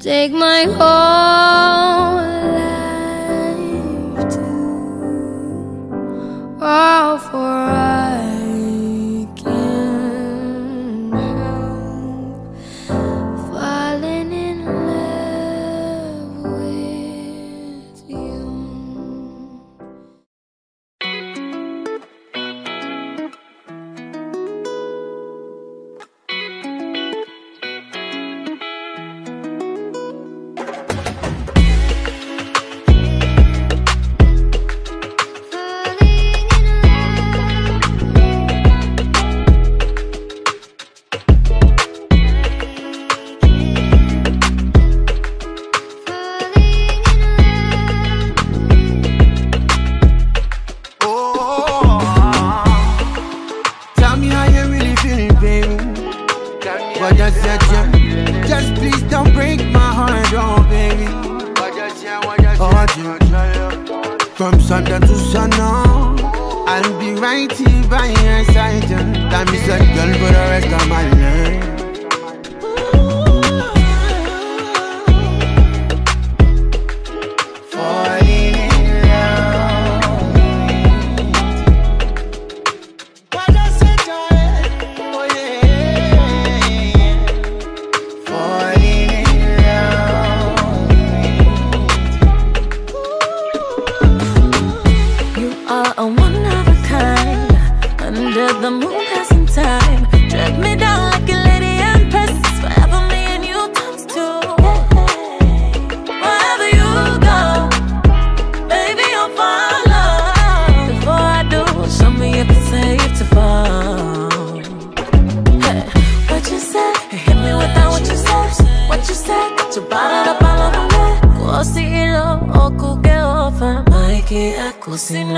Take my whole life Here by your side. yeah. That means a girl for the rest of my life. Ecco si. All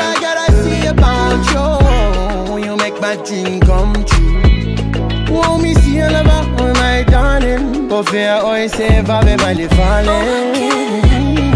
I gotta say about you, you make my dream come true. Want me see you oh my darling. But fear, I say, Bobby, my falling.